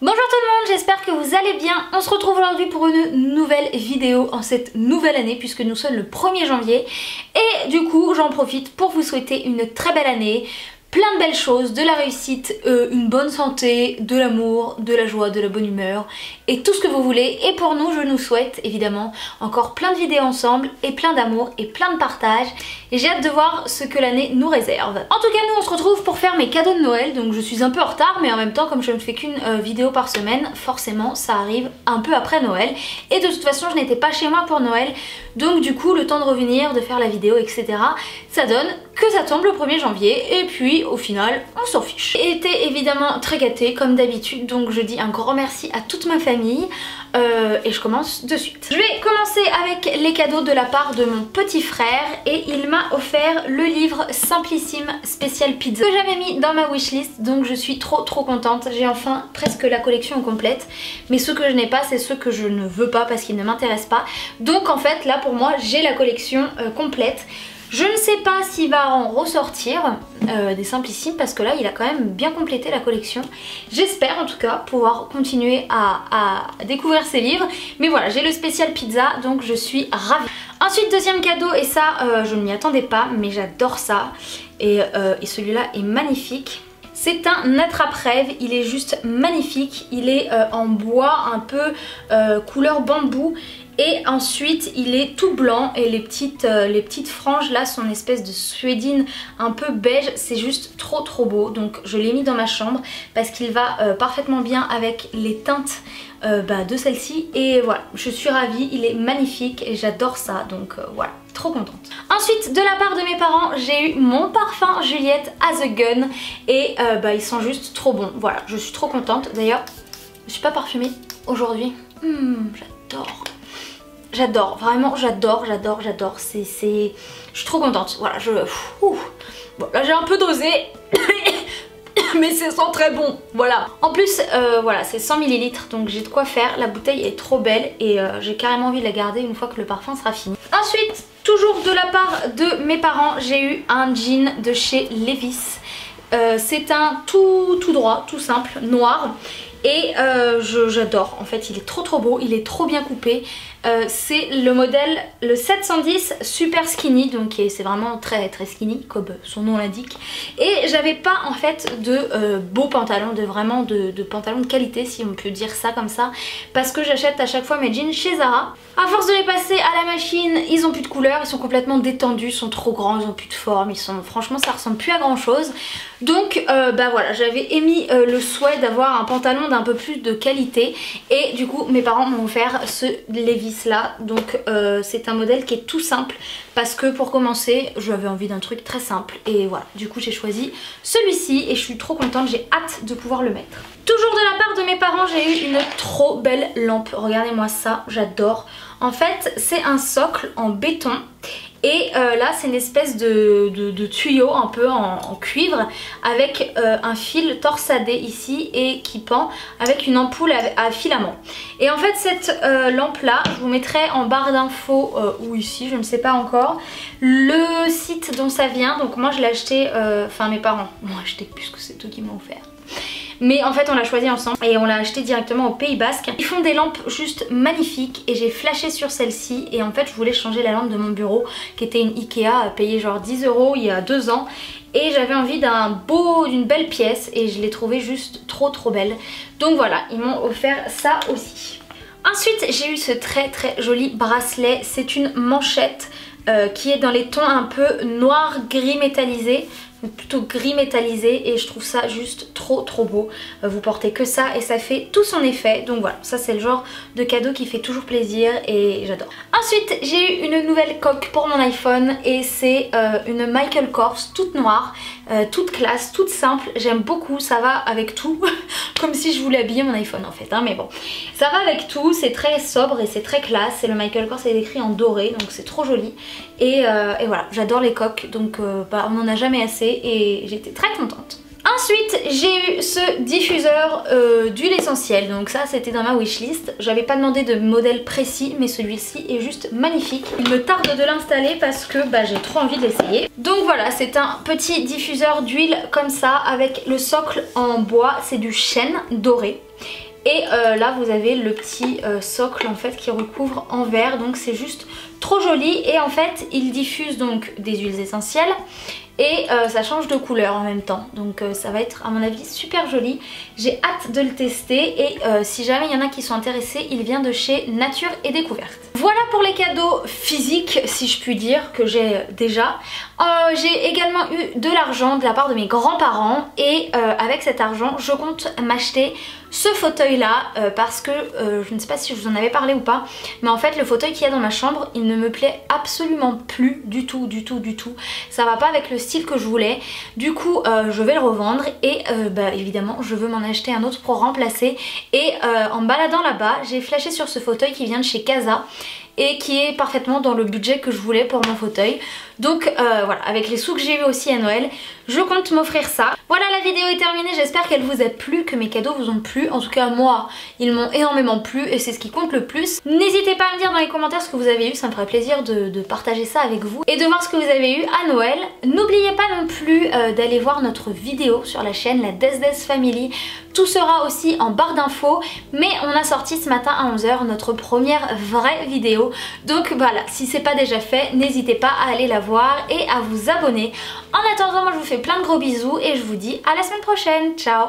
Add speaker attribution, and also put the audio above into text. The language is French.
Speaker 1: Bonjour tout le monde, j'espère que vous allez bien. On se retrouve aujourd'hui pour une nouvelle vidéo en cette nouvelle année puisque nous sommes le 1er janvier. Et du coup, j'en profite pour vous souhaiter une très belle année, plein de belles choses, de la réussite, euh, une bonne santé, de l'amour, de la joie, de la bonne humeur et tout ce que vous voulez. Et pour nous, je nous souhaite évidemment encore plein de vidéos ensemble et plein d'amour et plein de partage. Et j'ai hâte de voir ce que l'année nous réserve. En tout cas, nous on se retrouve pour faire mes cadeaux de Noël. Donc je suis un peu en retard, mais en même temps, comme je ne fais qu'une euh, vidéo par semaine, forcément ça arrive un peu après Noël. Et de toute façon, je n'étais pas chez moi pour Noël. Donc du coup, le temps de revenir, de faire la vidéo, etc. Ça donne que ça tombe le 1er janvier. Et puis au final, on s'en fiche. J'ai été évidemment très gâtée comme d'habitude. Donc je dis un grand merci à toute ma famille. Euh, et je commence de suite. Je vais commencer avec les cadeaux de la part de mon petit frère et il m'a offert le livre Simplissime spécial pizza que j'avais mis dans ma wishlist donc je suis trop trop contente. J'ai enfin presque la collection complète mais ce que je n'ai pas c'est ce que je ne veux pas parce qu'il ne m'intéresse pas. Donc en fait là pour moi j'ai la collection euh, complète. Je ne sais pas s'il va en ressortir euh, des simplissimes parce que là il a quand même bien complété la collection. J'espère en tout cas pouvoir continuer à, découvrir ses livres. Mais voilà, j'ai le spécial pizza donc je suis ravie. Ensuite deuxième cadeau et ça euh, je ne m'y attendais pas mais j'adore ça. Et, euh, et celui-là est magnifique. C'est un attrape-rêve, il est juste magnifique, il est en bois un peu couleur bambou et ensuite il est tout blanc et les petites, euh, les petites franges là sont une espèce de suédine un peu beige. C'est juste trop trop beau. Donc je l'ai mis dans ma chambre parce qu'il va euh, parfaitement bien avec les teintes euh, bah, de celle-ci. Et voilà, je suis ravie, il est magnifique et j'adore ça. Donc voilà, trop contente. Ensuite, de la part de mes parents, j'ai eu mon parfum Juliette as a Gun. Et bah, ils sont juste trop bons. Voilà, je suis trop contente. D'ailleurs, je suis pas parfumée aujourd'hui. Hmm, j'adore. J'adore, vraiment j'adore, j'adore, j'adore. C'est, Je suis trop contente. Voilà, je... Bon, là j'ai un peu dosé. mais c'est sent très bon, voilà. En plus, euh, voilà, c'est 100 ml, donc j'ai de quoi faire. La bouteille est trop belle et euh, j'ai carrément envie de la garder une fois que le parfum sera fini. Ensuite, toujours de la part de mes parents, j'ai eu un jean de chez Levis. Euh, c'est un tout, tout droit, tout simple, noir. Et j'adore, en fait il est trop trop beau, il est trop bien coupé. Euh, c'est le modèle le 710 super skinny donc c'est vraiment très très skinny comme son nom l'indique. Et j'avais pas en fait de euh, beaux pantalons de vraiment de, pantalons de qualité si on peut dire ça comme ça parce que j'achète à chaque fois mes jeans chez Zara. À force de les passer à la machine ils ont plus de couleur ils sont complètement détendus ils sont trop grands ils ont plus de forme ils sont franchement ça ressemble plus à grand chose donc euh, bah voilà j'avais émis le souhait d'avoir un pantalon d'un peu plus de qualité et du coup mes parents m'ont offert ce Donc euh, c'est un modèle qui est tout simple parce que pour commencer j'avais envie d'un truc très simple. Et voilà. Du coup j'ai choisi celui-ci et je suis trop contente. J'ai hâte de pouvoir le mettre. Toujours de la part de mes parents j'ai eu une trop belle lampe. Regardez moi ça. J'adore. En fait c'est un socle en béton et euh, là c'est une espèce de, tuyau un peu en, cuivre avec euh, un fil torsadé ici et qui pend avec une ampoule à, filament. Et en fait cette euh, lampe là, je vous mettrai en barre d'infos ou ici, je ne sais pas encore, le site dont ça vient. Donc moi je l'ai acheté, enfin mes parents m'ont acheté puisque c'est eux qui m'ont offert. Mais en fait on l'a choisi ensemble et on l'a acheté directement au Pays Basque. Ils font des lampes juste magnifiques et j'ai flashé sur celle-ci et en fait je voulais changer la lampe de mon bureau qui était une Ikea payée genre 10 euros il y a deux ans et j'avais envie d'un beau, d'une belle pièce et je l'ai trouvée juste trop trop belle. Donc voilà, ils m'ont offert ça aussi. Ensuite j'ai eu ce très très joli bracelet, c'est une manchette euh, qui est dans les tons un peu noir gris métallisé plutôt gris métallisé et je trouve ça juste trop trop beau. Euh, vous portez que ça et ça fait tout son effet. Donc voilà, ça c'est le genre de cadeau qui fait toujours plaisir et j'adore. Ensuite, j'ai eu une nouvelle coque pour mon iPhone et c'est euh, une Michael Kors toute noire, euh, toute classe, toute simple. J'aime beaucoup, ça va avec tout. Comme si je voulais habiller mon iPhone en fait, hein, mais bon. Ça va avec tout, c'est très sobre et c'est très classe. Et le Michael Kors est écrit en doré, donc c'est trop joli. Et, et voilà, j'adore les coques, donc bah, on n'en a jamais assez et j'étais très contente. Ensuite j'ai eu ce diffuseur euh, d'huile essentielle. Donc ça c'était dans ma wishlist. J'avais pas demandé de modèle précis mais celui-ci est juste magnifique. Il me tarde de l'installer parce que bah, j'ai trop envie de l'essayer. Donc voilà c'est un petit diffuseur d'huile comme ça avec le socle en bois. C'est du chêne doré. Et euh, là vous avez le petit euh, socle en fait qui recouvre en verre. Donc c'est juste trop joli. Et en fait il diffuse donc des huiles essentielles et euh, ça change de couleur en même temps. Donc euh, ça va être à mon avis super joli. J'ai hâte de le tester. Et euh, si jamais il y en a qui sont intéressés il vient de chez Nature et Découverte. Voilà pour les cadeaux physiques si je puis dire que j'ai déjà. J'ai également eu de l'argent de la part de mes grands-parents. Et avec cet argent je compte m'acheter ce fauteuil là parce que je ne sais pas si je vous en avais parlé ou pas mais en fait le fauteuil qu'il y a dans ma chambre il ne me plaît absolument plus du tout du tout du tout. Ça va pas avec le style que je voulais du coup euh, je vais le revendre et bah, évidemment je veux m'en acheter un autre pour remplacer et en baladant là-bas j'ai flashé sur ce fauteuil qui vient de chez Casa et qui est parfaitement dans le budget que je voulais pour mon fauteuil. Donc voilà, avec les sous que j'ai eu aussi à Noël, je compte m'offrir ça. Voilà la vidéo est terminée, j'espère qu'elle vous a plu, que mes cadeaux vous ont plu. En tout cas moi, ils m'ont énormément plu et c'est ce qui compte le plus. N'hésitez pas à me dire dans les commentaires ce que vous avez eu, ça me ferait plaisir de, partager ça avec vous et de voir ce que vous avez eu à Noël. N'oubliez pas non plus euh, d'aller voir notre vidéo sur la chaîne, la Des Des Family. Tout sera aussi en barre d'infos, mais on a sorti ce matin à 11h notre première vraie vidéo. Donc voilà, si c'est pas déjà fait, n'hésitez pas à aller la et à vous abonner. En attendant, moi je vous fais plein de gros bisous et je vous dis à la semaine prochaine. Ciao